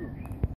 duruyor.